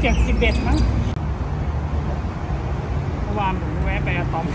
เบ็ดมั้งเมื่อวานผมแวะไปอะตอม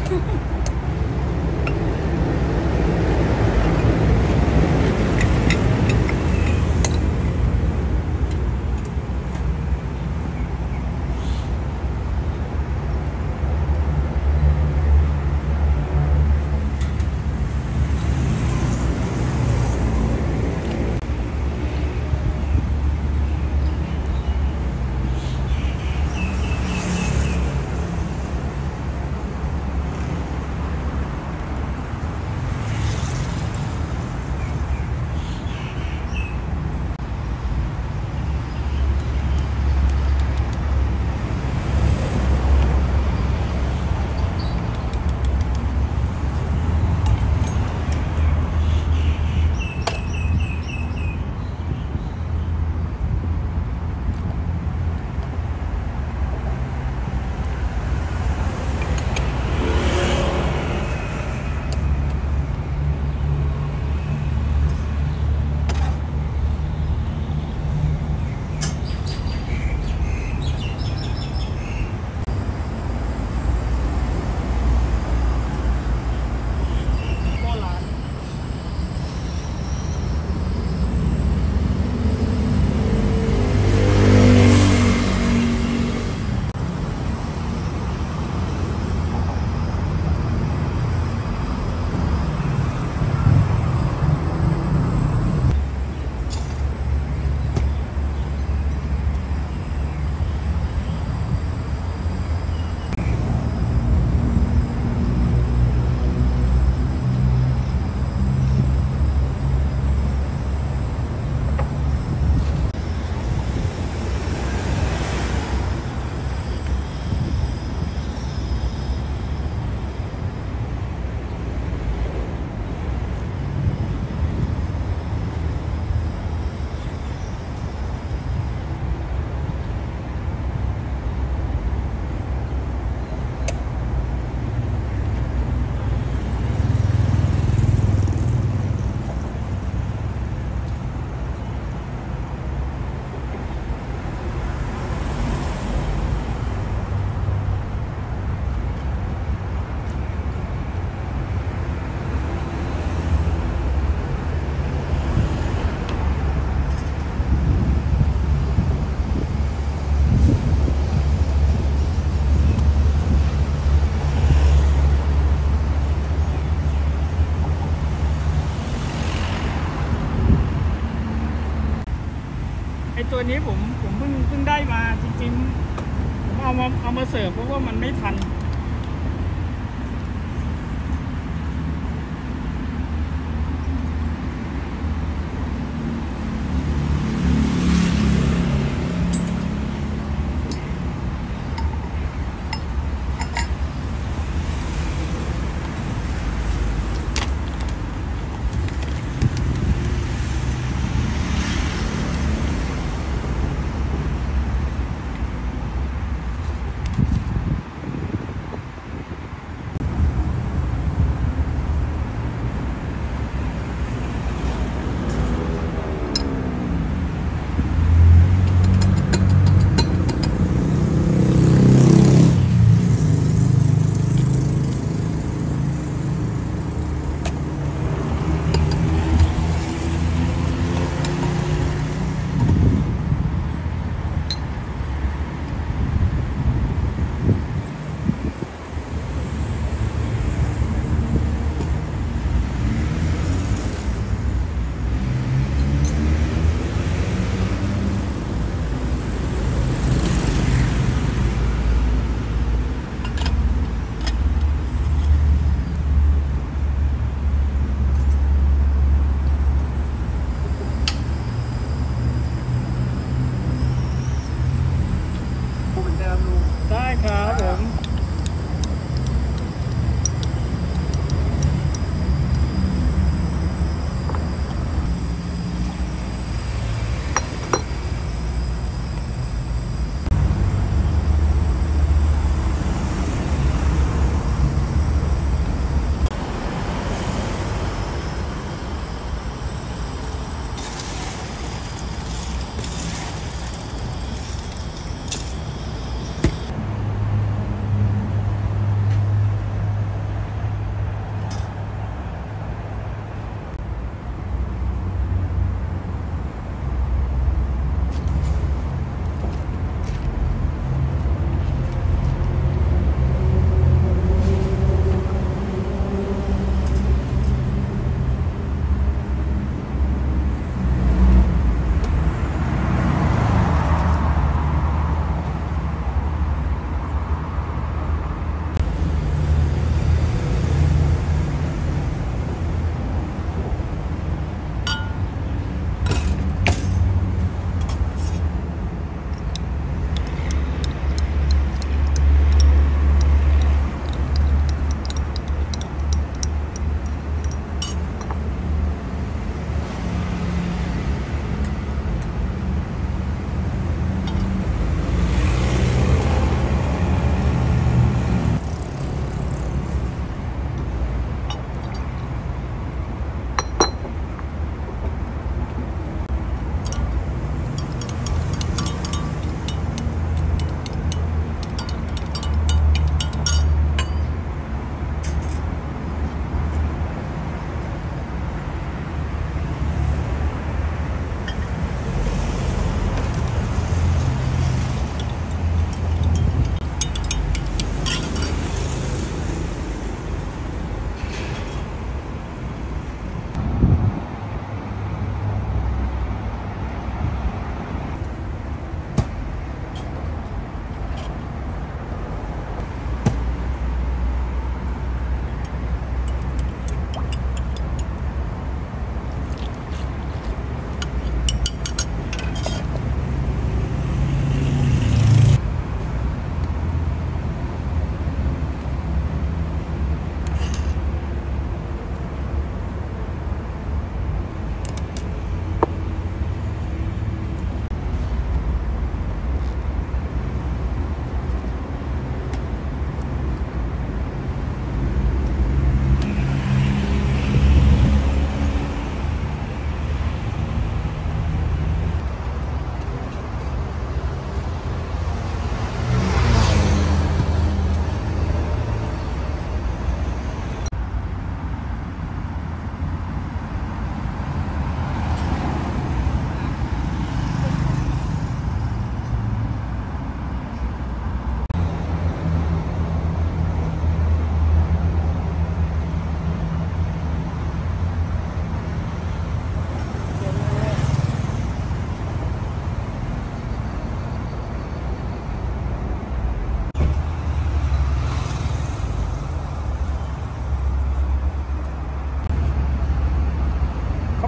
ตัวนี้ผมผมเพิ่งเพิ่งได้มาจริงๆผมเอามาเอามาเสิร์ฟเพราะว่ามันไม่ทัน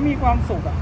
มีความสุขอะ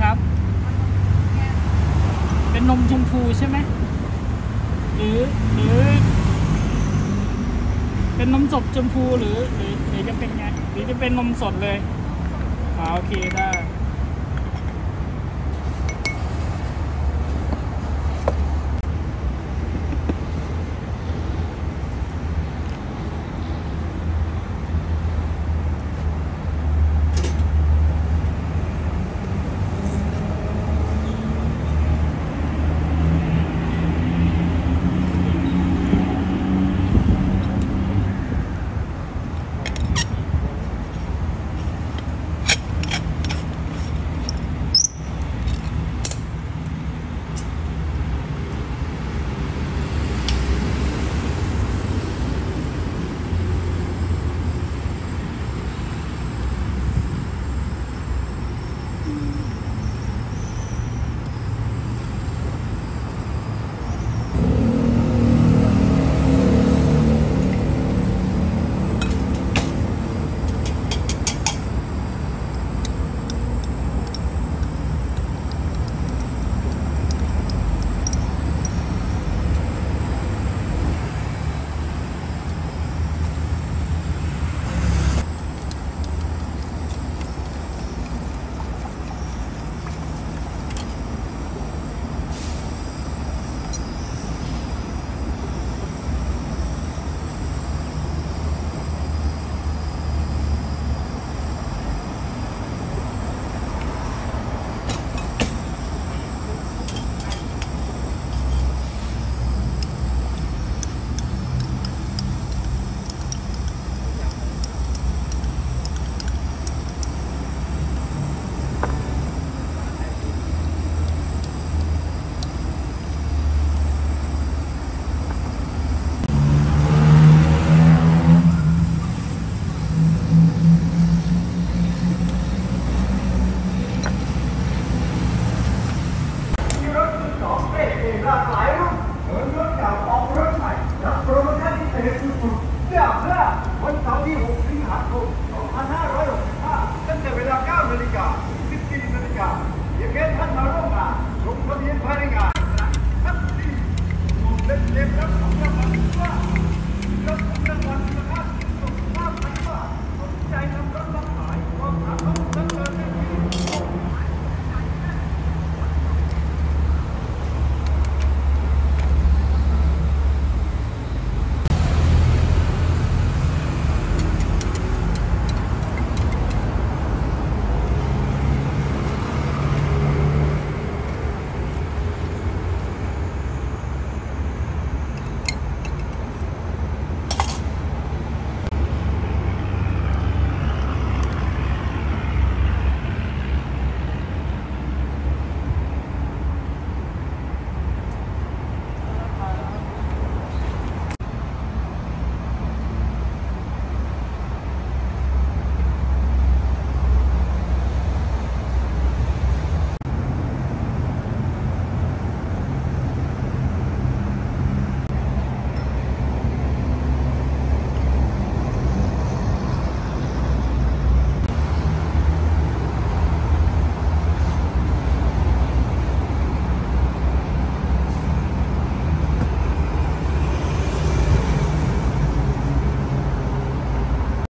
ครับ เป็นนมชมพูใช่ไหมหรือหรือ เป็นนมสดชมพูหรือหรืออจะเป็นไงหรือจะเป็นนมสดเลยอ๋อโอเคได้